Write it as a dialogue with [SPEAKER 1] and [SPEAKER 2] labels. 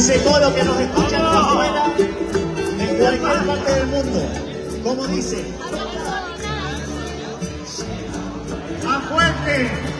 [SPEAKER 1] ese coro que nos escuchan afuera, en cualquier parte del mundo. ¿Cómo dice?
[SPEAKER 2] ¡Más fuerte!